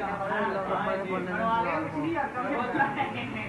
¡Ay,